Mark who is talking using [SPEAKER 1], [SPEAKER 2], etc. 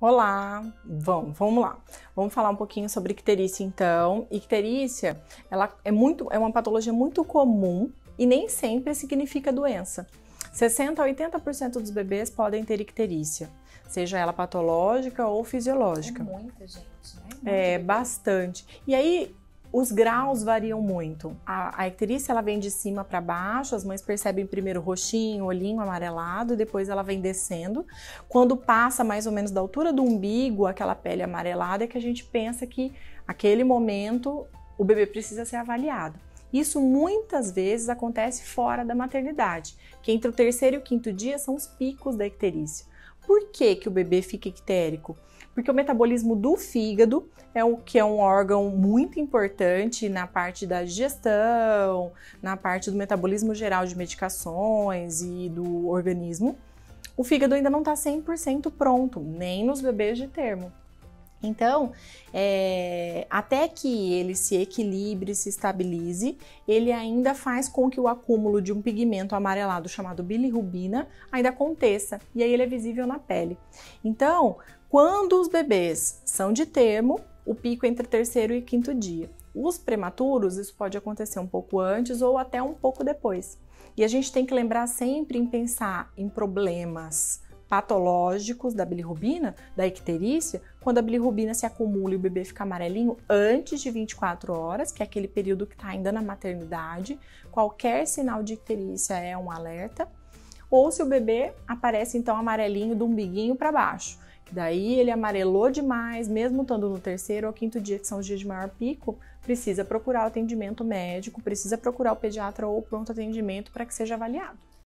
[SPEAKER 1] Olá, vamos, vamos lá. Vamos falar um pouquinho sobre icterícia então. Icterícia, ela é muito é uma patologia muito comum e nem sempre significa doença. 60 a 80% dos bebês podem ter icterícia, seja ela patológica ou fisiológica.
[SPEAKER 2] É muita gente, né?
[SPEAKER 1] É, bastante. E aí, os graus variam muito. A, a icterícia ela vem de cima para baixo, as mães percebem primeiro roxinho, olhinho amarelado, depois ela vem descendo. Quando passa mais ou menos da altura do umbigo, aquela pele amarelada, é que a gente pensa que aquele momento o bebê precisa ser avaliado. Isso muitas vezes acontece fora da maternidade, que entre o terceiro e o quinto dia são os picos da icterícia. Por que, que o bebê fica ictérico? Porque o metabolismo do fígado é o que é um órgão muito importante na parte da digestão, na parte do metabolismo geral de medicações e do organismo. O fígado ainda não está 100% pronto, nem nos bebês de termo. Então, é, até que ele se equilibre, se estabilize, ele ainda faz com que o acúmulo de um pigmento amarelado chamado bilirrubina ainda aconteça e aí ele é visível na pele. Então, quando os bebês são de termo, o pico é entre terceiro e quinto dia. Os prematuros, isso pode acontecer um pouco antes ou até um pouco depois. E a gente tem que lembrar sempre em pensar em problemas patológicos da bilirrubina, da icterícia, quando a bilirrubina se acumula e o bebê fica amarelinho antes de 24 horas, que é aquele período que está ainda na maternidade. Qualquer sinal de icterícia é um alerta. Ou se o bebê aparece então amarelinho do umbiguinho para baixo Daí ele amarelou demais, mesmo estando no terceiro ou quinto dia, que são os dias de maior pico, precisa procurar o atendimento médico, precisa procurar o pediatra ou o pronto atendimento para que seja avaliado.